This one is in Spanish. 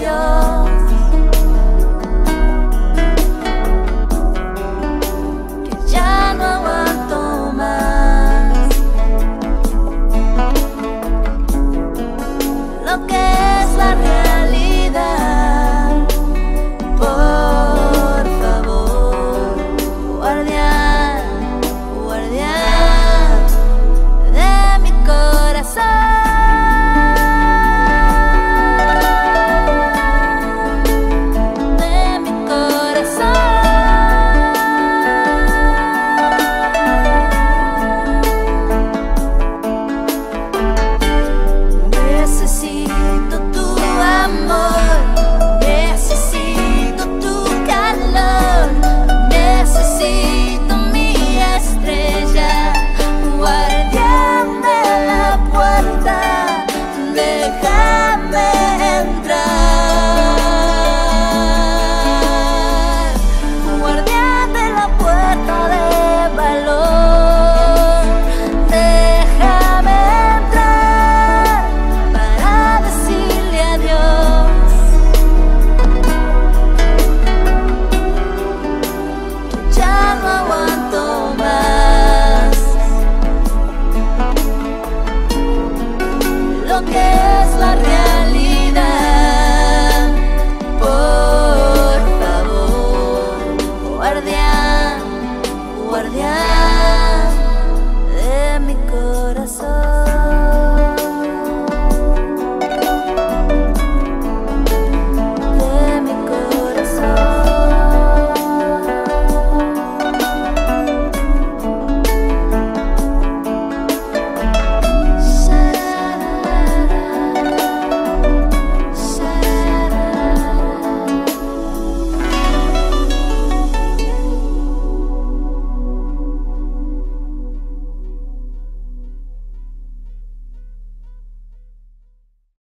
有。Es la realidad, por favor, guardia, guardián de mi corazón.